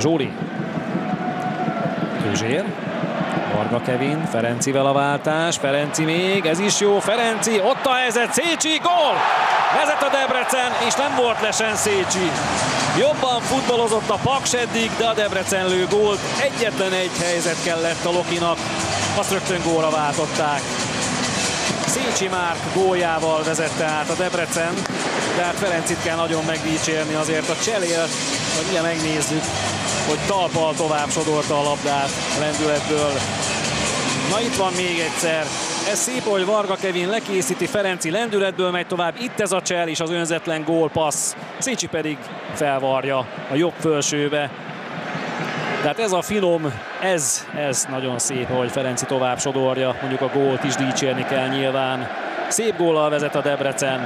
Zsóri. Tőzsér. Varga Kevin, Ferencivel a váltás, Ferenci még, ez is jó, Ferenci, ott a helyzet, Szécsi, gól! Vezet a Debrecen, és nem volt lesen Szécsi. Jobban futballozott a Paks eddig, de a Debrecen lő gólt. Egyetlen egy helyzet kellett a Lokinak, azt rögtön gólra váltották. Szécsi Márk góljával vezette át a Debrecen, de hát Ferencit kell nagyon megdicsérni azért a Cselél, hogy ugye megnézzük, hogy talpal tovább sodorta a labdát lendületből. Na itt van még egyszer. Ez szép, hogy Varga Kevin lekészíti, Ferenci lendületből megy tovább. Itt ez a csel és az önzetlen gól passz. Szécsi pedig felvarja a jobb fölsőbe. Tehát ez a finom, ez, ez nagyon szép, hogy Ferenci tovább sodorja. Mondjuk a gólt is dicsérni kell nyilván. Szép góllal vezet a Debrecen.